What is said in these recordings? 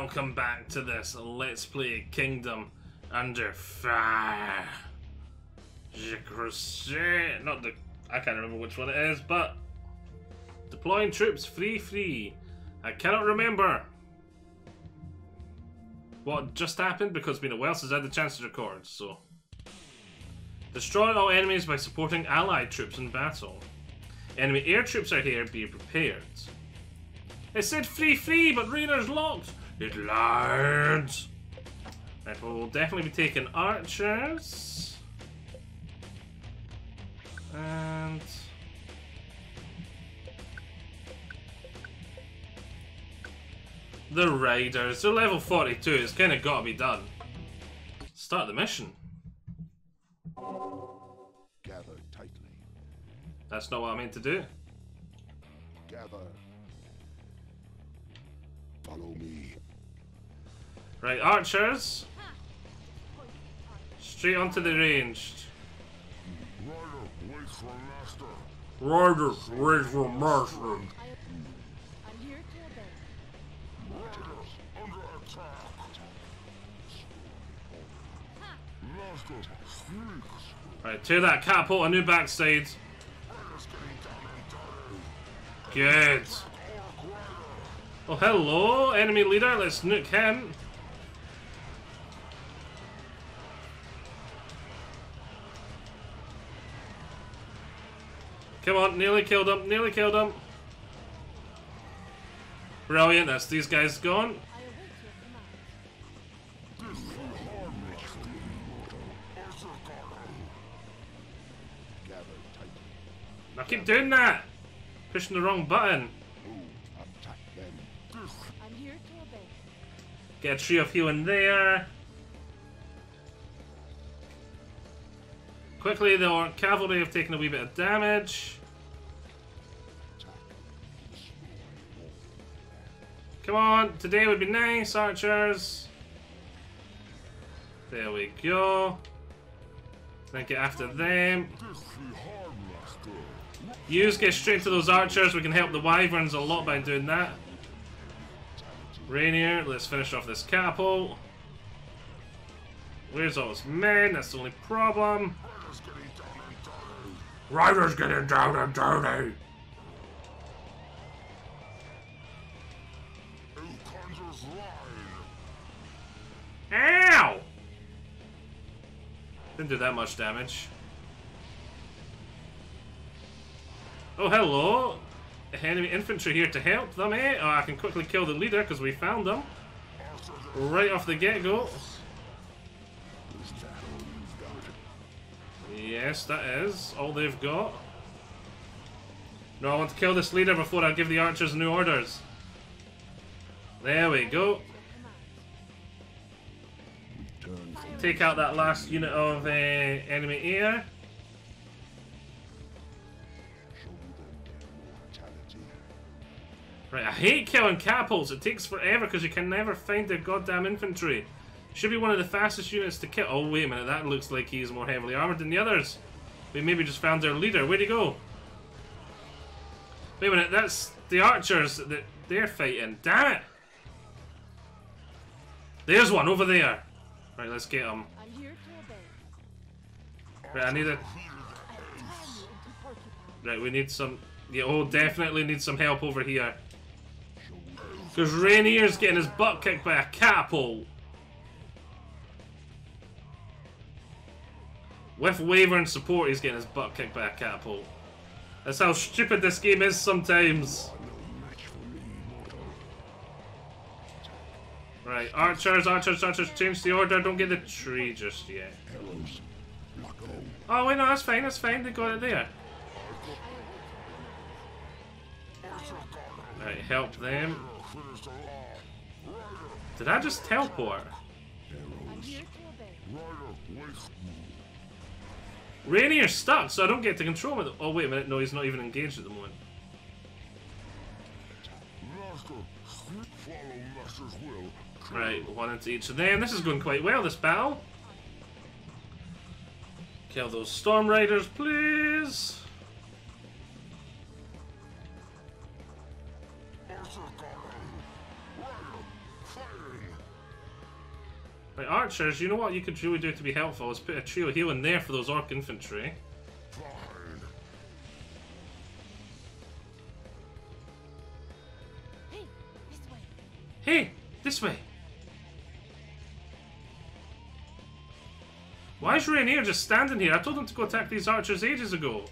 welcome back to this Let's Play Kingdom Under Fire. The Crusaders, not the, I can't remember which one it is, but deploying troops free free. I cannot remember what just happened because it's been a while since I had the chance to record, so. Destroy all enemies by supporting allied troops in battle. Enemy air troops are here, be prepared. It said free free, but Regnier's locked. It. Right, we'll definitely be taking archers. And... The Raiders. They're level 42. It's kind of got to be done. Start the mission. Gather tightly. That's not what I meant to do. Gather. Follow me. Right, archers. Straight onto the ranged. Rider, wait for master. Right, tear that catapult a new backside. Good. Oh, hello, enemy leader. Let's nuke him. Come on, nearly killed him, nearly killed him. Brilliant, that's these guys gone. I keep doing that. Pushing the wrong button. Get a tree of healing there. Quickly, the cavalry have taken a wee bit of damage. Come on, today would be nice, archers. There we go. Then get after them. Use get straight to those archers. We can help the wyverns a lot by doing that. Regnier, let's finish off this catapult. Where's all his men? That's the only problem. Riders getting down and dirty. Ow! Didn't do that much damage. Oh, hello! Enemy infantry here to help them, eh? Oh, I can quickly kill the leader because we found them. Right off the get-go. Yes, that is all they've got. No, I want to kill this leader before I give the archers new orders. There we go. Take out that last unit of uh, enemy air. Right, I hate killing catapults. It takes forever because you can never find their goddamn infantry. Should be one of the fastest units to kill. Oh, wait a minute. That looks like he's more heavily armored than the others. We maybe just found their leader. Where'd he go? Wait a minute. That's the archers that they're fighting. Damn it. There's one over there. Right, let's get him. I'm here to obey. Right, I need a... I will turn you into porcupine. Right, we need some... Yeah, oh, definitely need some help over here. Because Regnier's getting his butt kicked by a catapult. With wavering support, he's getting his butt kicked by a catapult. That's how stupid this game is sometimes. Right, archers, archers, archers, change the order. Don't get the tree just yet. Oh, wait, no, that's fine, that's fine. They got it there. Right, help them. Did I just teleport? Regnier's stuck, so I don't get to control him. Oh, wait a minute. No, he's not even engaged at the moment. Right, one into each of them. This is going quite well, this battle. Kill those Storm Riders, please. Right, archers, you know what you could really do to be helpful is put a trio heal in there for those orc infantry. Hey, this way. Hey, this way. Why is Regnier just standing here? I told him to go attack these archers ages ago.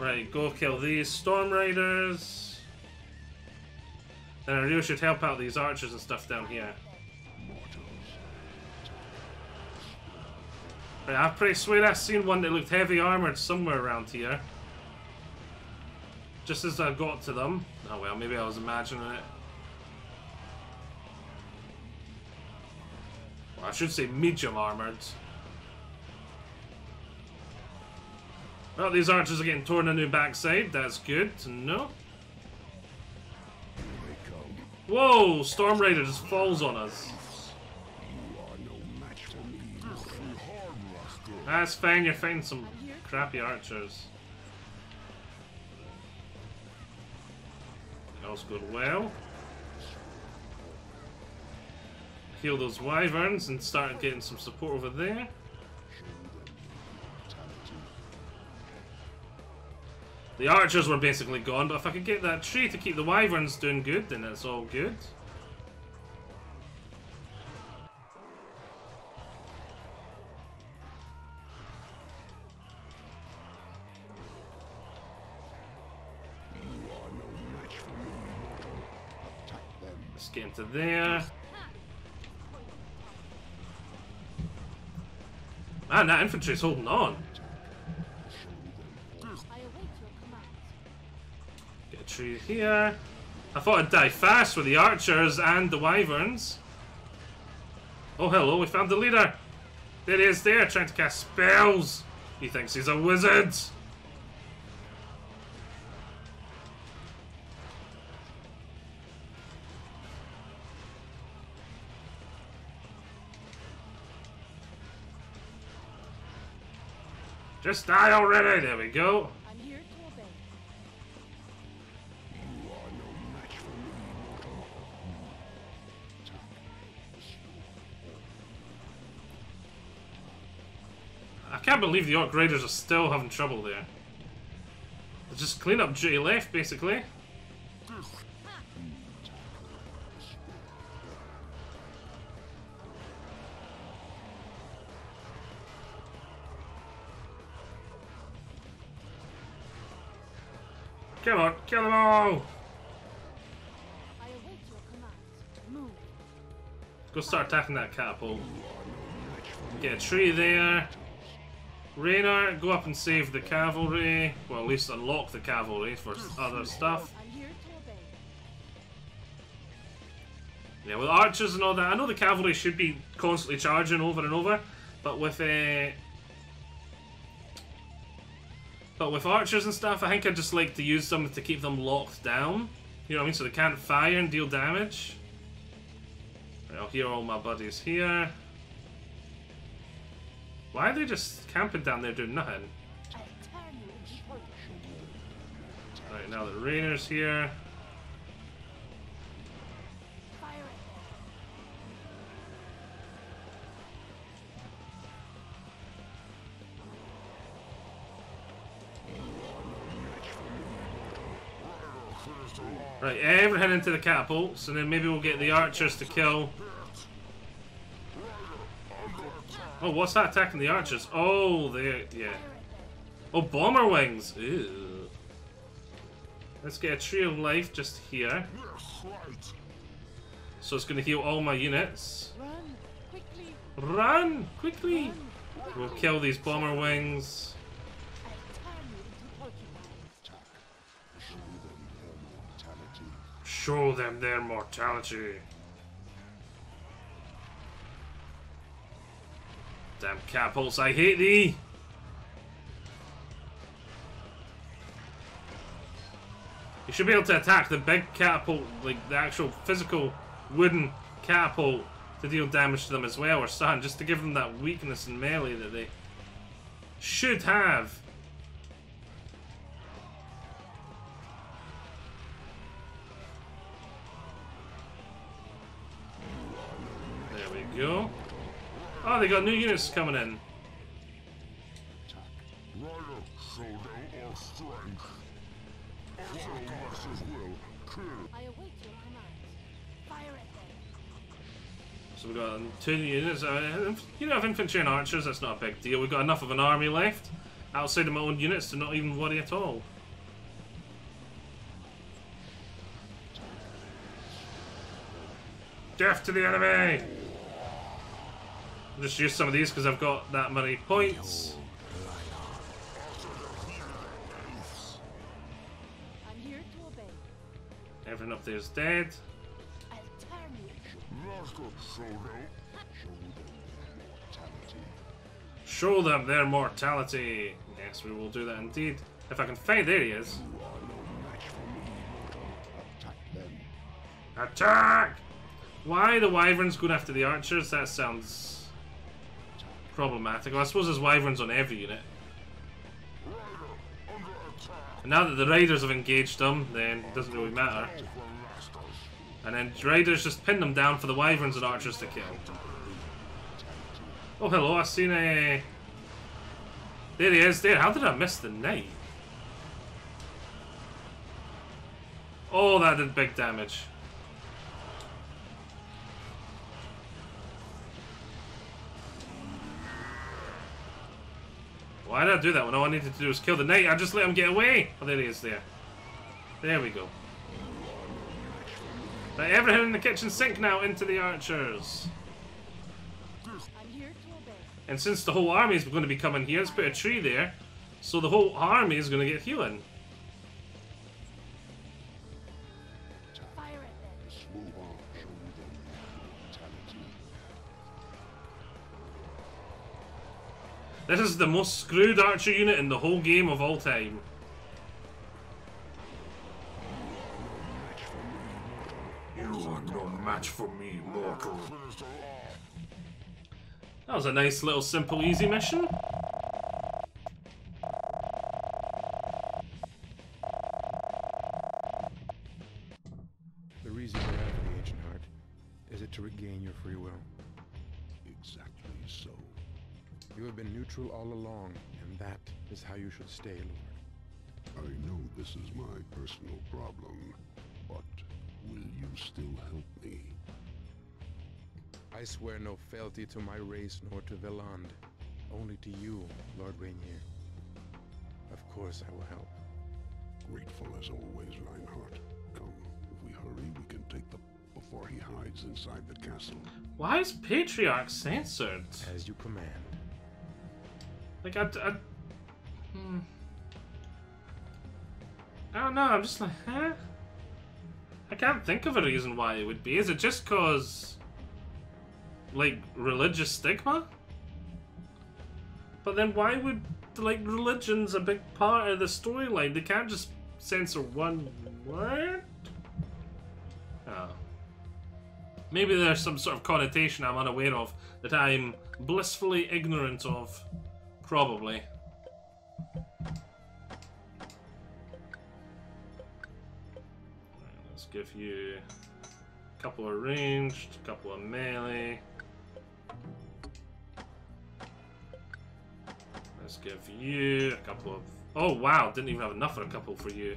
Right, go kill these storm riders. Then I really should help out these archers and stuff down here. Right, I pretty swear I've seen one that looked heavy armored somewhere around here. Just as I got to them. Oh well, maybe I was imagining it. Well, I should say medium armored. Well, these archers are getting torn a new backside. That's good to know. Whoa! Storm Raider just falls on us. That's fine. You're fighting some crappy archers. All's good well. Heal those wyverns and start getting some support over there. The archers were basically gone, but if I could get that tree to keep the wyverns doing good, then it's all good. Let's get into there. Man, that infantry's holding on. Get a tree here. I thought I'd die fast with the archers and the wyverns. Oh, hello, we found the leader. There he is there, trying to cast spells. He thinks he's a wizard. Just die already. There we go. Can't believe the Orc are still having trouble there. There's just cleanup duty left, basically. Come on, kill them all! Go start attacking that catapult. Get a tree there. Regnier, go up and save the cavalry. Well, at least unlock the cavalry for other stuff. Yeah, with archers and all that, I know the cavalry should be constantly charging over and over, but with uh, but with archers and stuff, I think I just like to use them to keep them locked down. You know what I mean? So they can't fire and deal damage. Right, I'll hear all my buddies here. Why are they just camping down there doing nothing? Alright, now that Regnier's here. Right. Right, everything into the catapults, and then maybe we'll get the archers to kill. Oh, what's that attacking the archers? Oh, they yeah. Oh, bomber wings. Ew. Let's get a tree of life just here. So it's going to heal all my units. Run quickly. Run quickly. We'll kill these bomber wings. Show them their mortality. Damn catapults, I hate thee! You should be able to attack the big catapult, like the actual physical wooden catapult to deal damage to them as well, or something, just to give them that weakness in melee that they should have. There we go. Oh, they got new units coming in. So we've got two units. Uh, you know, have infantry and archers, that's not a big deal. We've got enough of an army left outside of my own units to not even worry at all. Death to the enemy! Just use some of these because I've got that many points. I'm here to obey. Everyone up there is dead. I'll turn you. Master, showdown. Show them their mortality. Show them their mortality. Yes, we will do that indeed. If I can find, there he is. You are no match for me. Attack them. Attack! Why the wyverns going after the archers? That sounds problematic. Well, I suppose there's wyverns on every unit. And now that the raiders have engaged them, then it doesn't really matter. And then raiders just pin them down for the wyverns and archers to kill. Oh, hello, I've seen a... There he is, there. How did I miss the knight? Oh, that did big damage. Why did I do that when all I needed to do was kill the knight? I just let him get away. Oh, there he is there. There we go. Right, everything in the kitchen sink now into the archers. And since the whole army is going to be coming here, let's put a tree there. So the whole army is going to get healing. This is the most screwed archer unit in the whole game of all time. You are no match for me, mortal. Finish them off. That was a nice little simple easy mission. The reason you're after the ancient heart is it to regain your free will. Exactly so. You have been neutral all along, and that is how you should stay, Lord. I know this is my personal problem, but will you still help me? I swear no fealty to my race nor to Veland, only to you, Lord Regnier. Of course I will help. Grateful as always, Reinhardt. Come, if we hurry, we can take the before he hides inside the castle. Why is Patriarch censored? As you command. Like, I... I hmm. I don't know, I'm just like, huh? I can't think of a reason why it would be. Is it just cause... Like, religious stigma? But then why would, like, religion's a big part of the storyline? They can't just censor one word? Oh. Maybe there's some sort of connotation I'm unaware of that I'm blissfully ignorant of. Probably. Let's give you a couple of ranged, a couple of melee. Let's give you a couple of. Oh wow, didn't even have enough for a couple for you.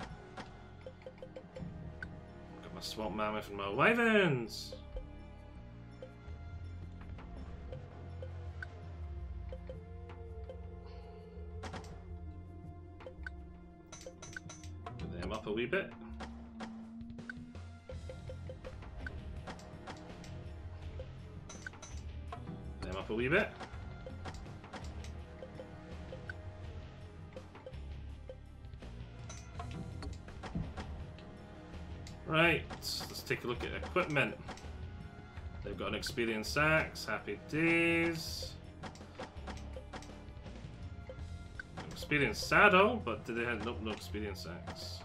Got my swamp mammoth and my wyverns. A wee bit. Them up a wee bit. Right, let's take a look at equipment. They've got an experienced axe, happy days. Experienced saddle, but did they have nope, no experienced axe.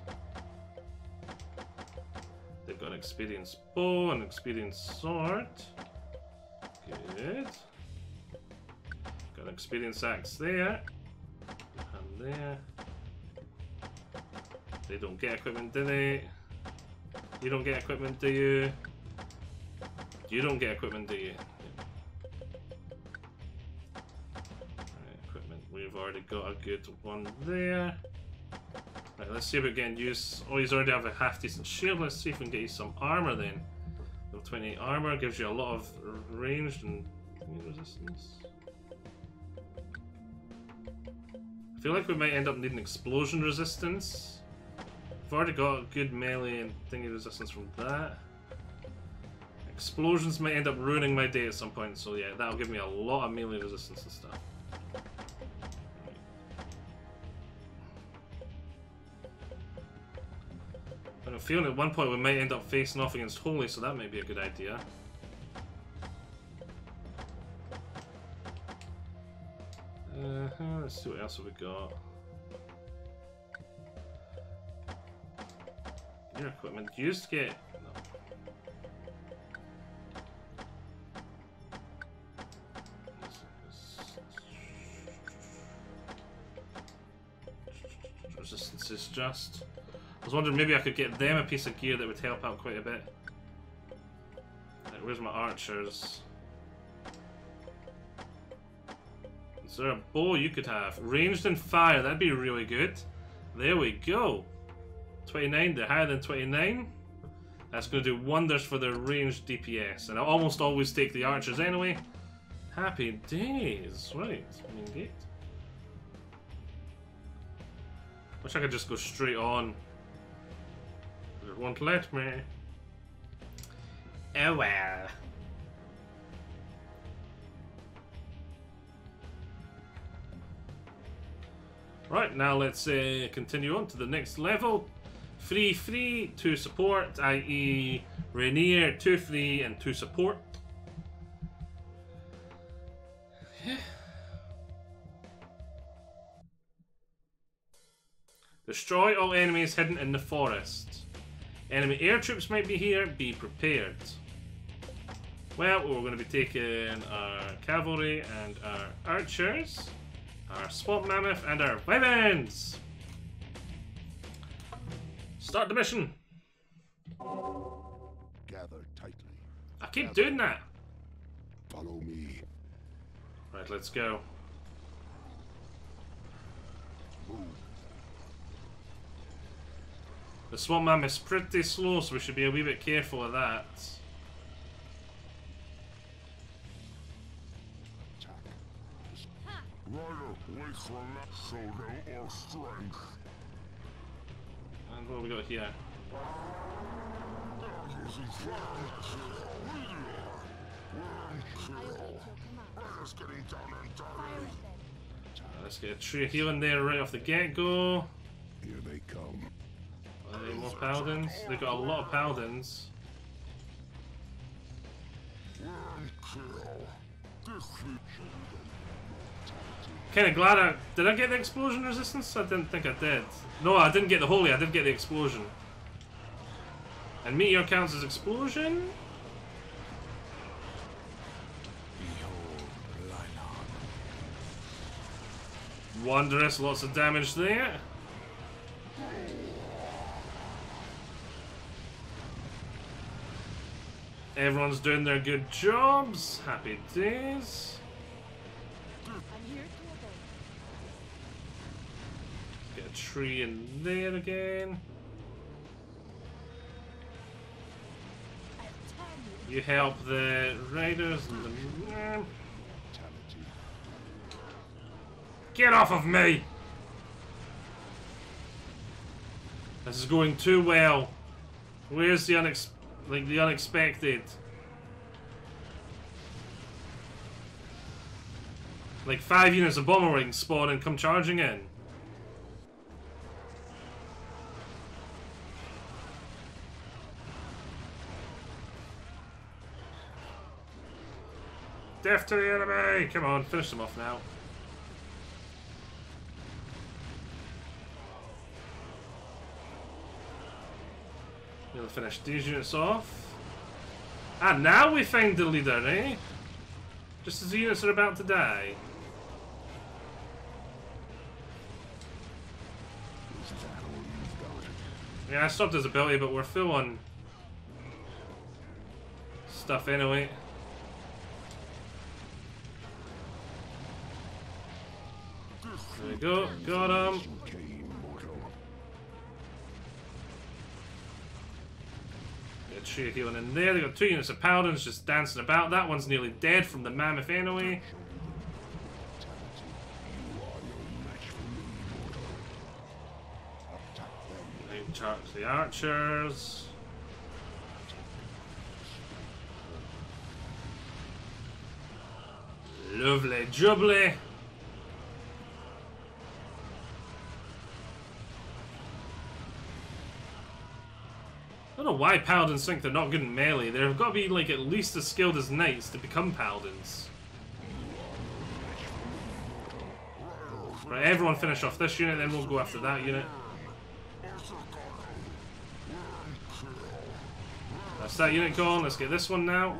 They've got experience bow and experience sword. Good. Got experience axe there. And there. They don't get equipment, do they? You don't get equipment, do you? You don't get equipment, do you? Right, equipment. We've already got a good one there. Right, let's see if we can use. Oh, he's already have a half decent shield. Let's see if we can get you some armor then. Level 28 armor gives you a lot of ranged and resistance. I feel like we might end up needing explosion resistance. We've already got good melee and thingy resistance from that. Explosions might end up ruining my day at some point, so yeah, that'll give me a lot of melee resistance and stuff. I feeling at one point we might end up facing off against Holy, so that might be a good idea. Uh -huh, let's see what else have we got. Your equipment. Used to get... No. Resistance is just... I was wondering maybe I could get them a piece of gear that would help out quite a bit. Right, where's my archers? Is there a bow you could have? Ranged and fire, that'd be really good. There we go. 29, they're higher than 29. That's going to do wonders for their ranged DPS. And I almost always take the archers anyway. Happy days. Right, engage. Wish I could just go straight on. It won't let me. Oh well. Right, now let's uh, continue on to the next level. Free, free, two support, i.e. Regnier, two free and two support. Destroy all enemies hidden in the forest. Enemy air troops might be here, be prepared. Well, we're going to be taking our cavalry and our archers, our swamp mammoth, and our weapons! Start the mission! Gather tightly. I keep doing that! Follow me. Right, let's go. Move. The swamp mammoth is pretty slow, so we should be a wee bit careful of that. And what have we got here? Then. Let's get a tree healing there right off the get-go. Paladins? They've got a lot of paladins. Kinda glad I... Did I get the explosion resistance? I didn't think I did. No, I didn't get the holy, I did get the explosion. And meteor counts as explosion? Wondrous, lots of damage there. Everyone's doing their good jobs. Happy days. Get a tree in there again. You help the raiders and the... Get off of me! This is going too well. Where's the unex... like the unexpected? Like five units of bomber wing spawn and come charging in. Death to the enemy! Come on, finish them off now. We'll finish these units off. And now we find the leader, eh? Just as the units are about to die. Yeah, I stopped his ability, but we're full on stuff anyway. There we go. Got him. Tree healing in there. They got two units of paladins just dancing about. That one's nearly dead from the mammoth anyway. Charge the archers. Lovely jubbly. I don't know why paladins think they're not good in melee. They've got to be like at least as skilled as knights to become paladins. Right, everyone finish off this unit, then we'll go after that unit. That's that unit gone. Let's get this one now.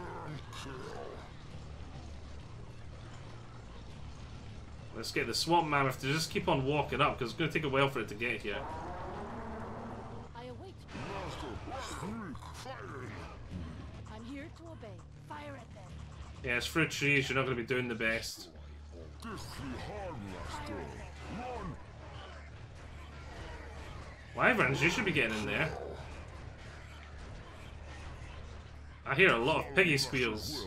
Let's get the swamp mammoth to just keep on walking up because it's going to take a while for it to get here. I await. I'm here obey. Fire at them. Yeah, it's fruit trees. You're not going to be doing the best. Wyverns, you should be getting in there. I hear a lot of piggy squeals.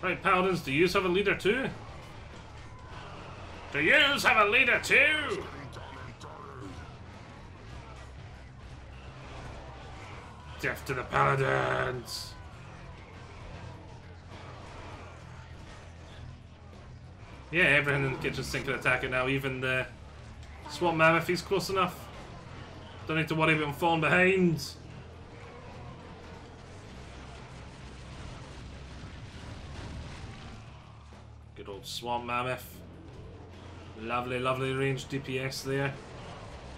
Right, Paladins, do you have a leader too? Do you have a leader too? Death to the Paladins! Yeah, everyone in the kitchen sink can attack it now, even the Swamp Mammoth, he's close enough. Don't need to worry about him falling behind. Good old Swamp Mammoth. Lovely, lovely range DPS there.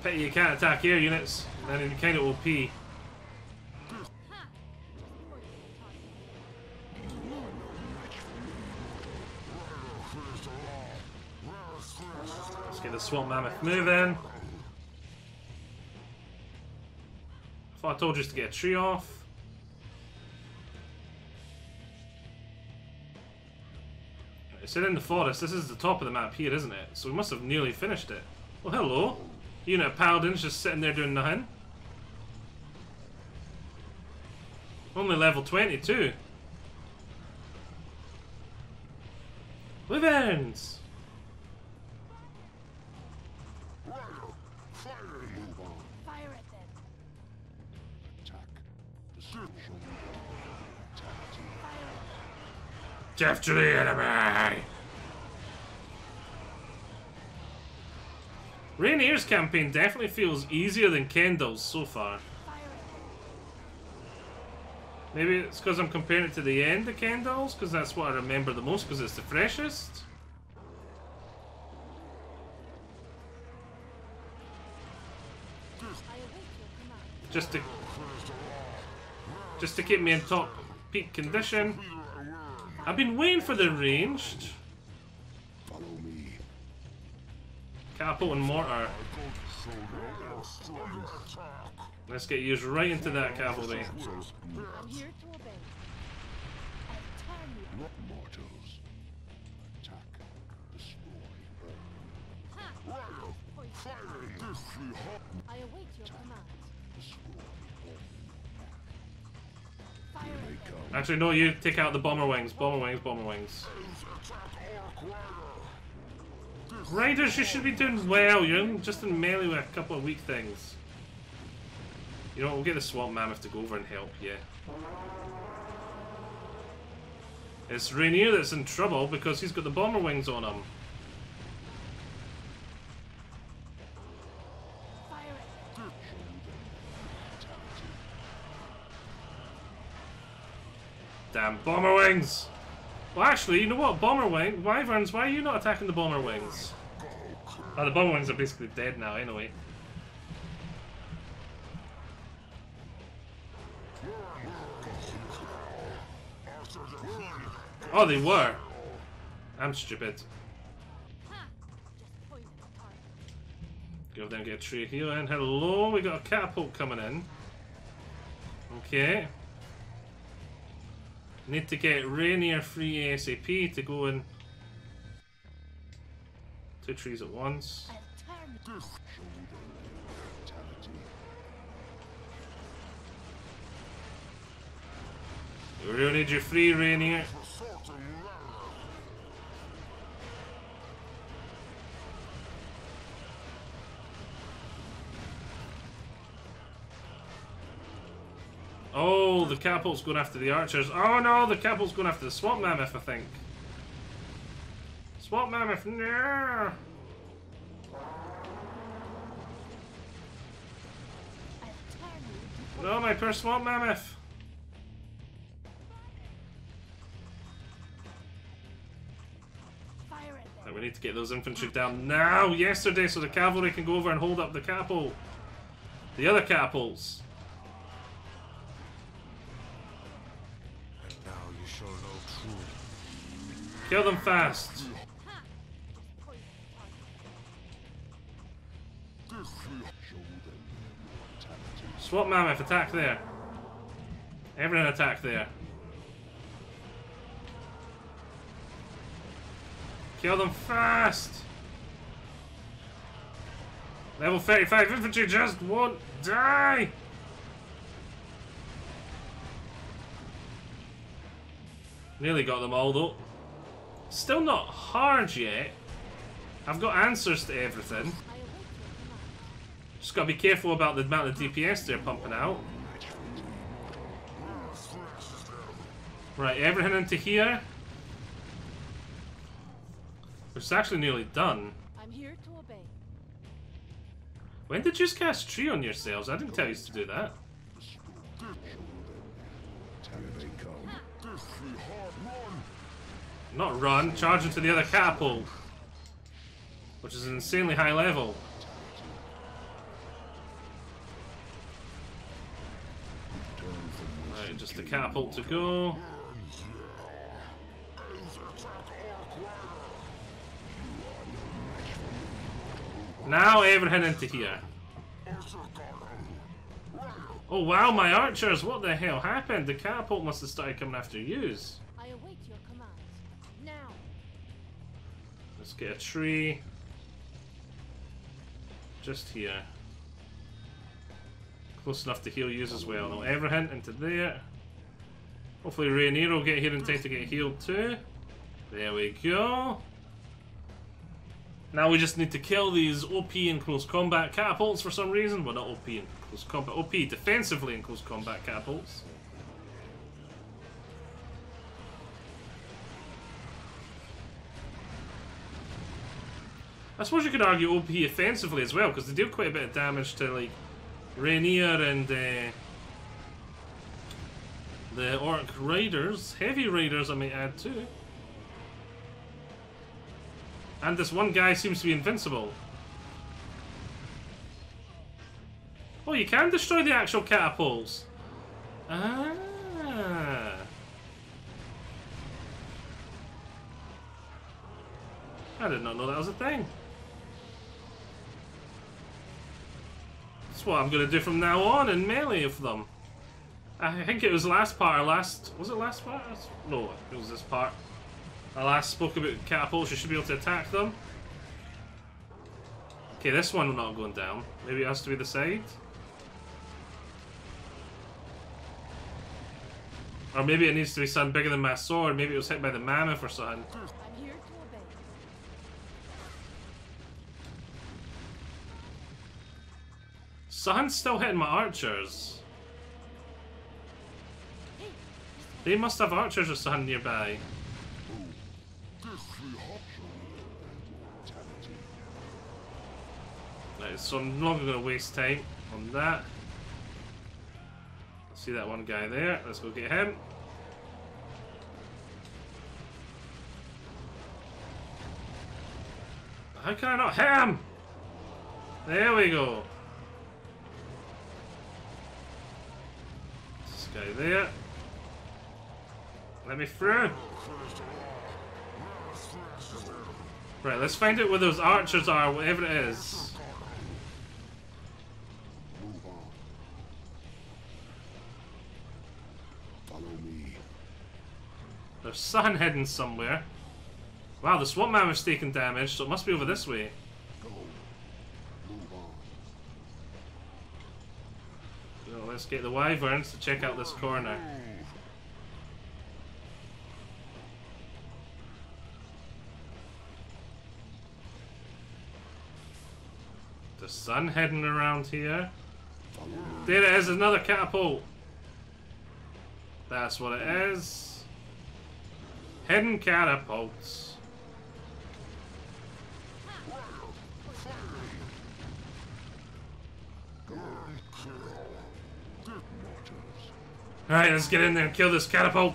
Pity you can't attack air units, then it'd kind of OP. Swamp Mammoth moving. I thought I told you to get a tree off. It's in the forest. This is the top of the map here, isn't it? So we must have nearly finished it. Well, hello. Unit of Paladins just sitting there doing nothing. Only level 22. Wyverns! To the enemy! Regnier's campaign definitely feels easier than Kendal's so far. Maybe it's because I'm comparing it to the end of Kendal's, because that's what I remember the most, because it's the freshest. Just to, just to keep me in top peak condition. I've been waiting for the ranged Follow me. catapult and mortar. Let's get used right into that cavalry. I await your command. Actually, no, you take out the bomber wings. Bomber wings, bomber wings. Riders, you should be doing well. You're just in melee with a couple of weak things. You know we'll get the Swamp Mammoth to go over and help, yeah. It's Regnier that's in trouble because he's got the bomber wings on him. Wings! Well, actually, you know what? Bomber wing, wyverns. Why are you not attacking the bomber wings? Oh, the bomber wings are basically dead now, anyway. Oh, they were. I'm stupid. Ha! Just point at the target. Go down, get a tree here, and hello, we got a catapult coming in. Okay. Need to get Regnier free ASAP to go in. Two trees at once. We really need you free, Regnier. Oh, the catapult's going after the archers. Oh no, the catapult's going after the swamp mammoth, I think. Swamp mammoth, no! No, my poor swamp mammoth. We need to get those infantry down now, yesterday, so the cavalry can go over and hold up the catapult. The other catapults. Kill them fast. Swamp mammoth, attack there. Everyone attack there. Kill them fast! Level 35 infantry just won't die! Nearly got them all though. Still not hard yet. I've got answers to everything. I await your command. Just gotta be careful about the amount of DPS they're pumping out. Right, everything into here. It's actually nearly done. I'm here to obey. When did you just cast tree on yourselves? I didn't tell you to do that. Here they come. Not run, charge into the other catapult. Which is an insanely high level. Right, just the catapult to go. Now everything into here. Oh wow, my archers! What the hell happened? The catapult must have started coming after yous. Now. Let's get a tree. Just here. Close enough to heal yous as well. Now everything into there. Hopefully Regnier will get here in time to get healed too. There we go. Now we just need to kill these OP in close combat catapults for some reason. Well, not OP in close combat. OP defensively in close combat catapults. I suppose you could argue OP offensively as well, because they do quite a bit of damage to like Regnier and uh, the Orc Riders, Heavy Riders I might add too. And this one guy seems to be invincible. Oh, you can destroy the actual catapults. Ah. I did not know that was a thing. What I'm gonna do from now on and melee of them. I think it was last part last was it last part? No, it was this part. I last spoke about catapults, you should be able to attack them. Okay, this one will not going down. Maybe it has to be the side. Or maybe it needs to be something bigger than my sword. Maybe it was hit by the mammoth or something. I'm here to obey. Something's still hitting my archers. They must have archers or something nearby. Right, so I'm not going to waste time on that. See that one guy there? Let's go get him. How can I not hit him? There we go. Guy there. Let me through. Right, let's find out where those archers are, whatever it is. There's sun hidden somewhere. Wow, the swamp man was taking damage, so it must be over this way. Go. Move on. So let's get the wyverns to check out this corner. The sun heading around here. There it is, another catapult. That's what it is. Hidden catapults. Alright, let's get in there and kill this catapult.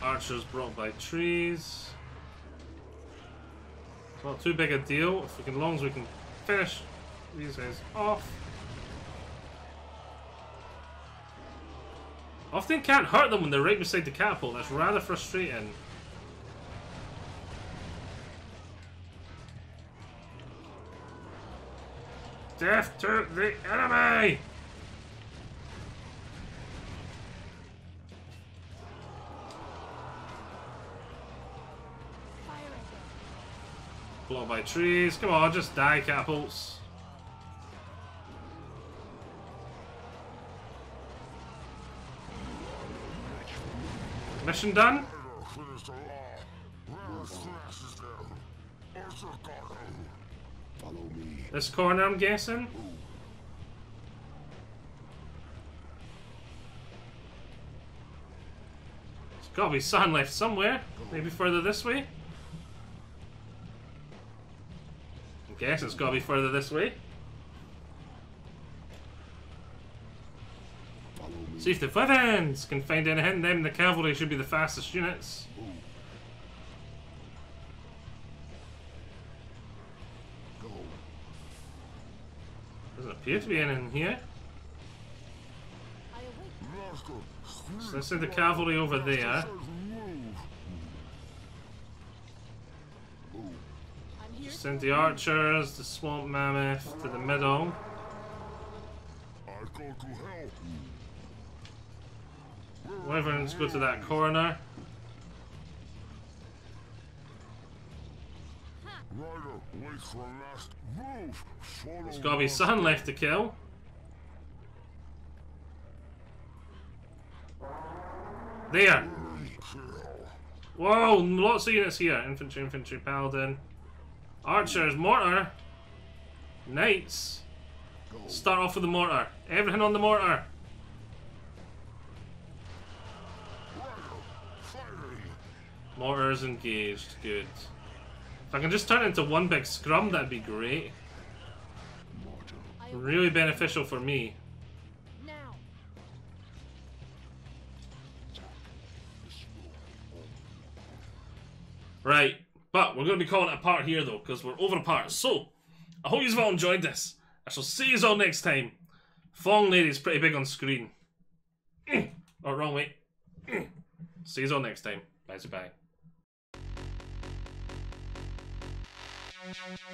Archers brought by trees. It's not too big a deal, if we can, as long as we can finish these guys off. Often can't hurt them when they're right beside the catapult, that's rather frustrating. Death to the enemy! Again. By trees. Come on, just die, catapults. Mission done? This corner, I'm guessing. There's gotta be sun left somewhere. Maybe further this way. I'm guessing it's gotta be further this way. See if the weapons can find anything. then the cavalry should be the fastest units. Appear to be anything here. So let's the cavalry over there. Send the archers, the swamp mammoth to the middle. Wyverns go to that corner. Rider, wait for last move. Follow There's gotta be sun left to kill. There! Whoa, lots of units here. Infantry, infantry, paladin. Archers, mortar. Knights. Start off with the mortar. Everything on the mortar. Mortars engaged. Good. If I can just turn it into one big scrum, that'd be great. Really beneficial for me. Right, but we're going to be calling it a part here though, because we're over a part. So, I hope you've all enjoyed this. I shall see you all next time. Fong Lady is pretty big on screen. oh, wrong way. see you all next time. Bye bye. Fire.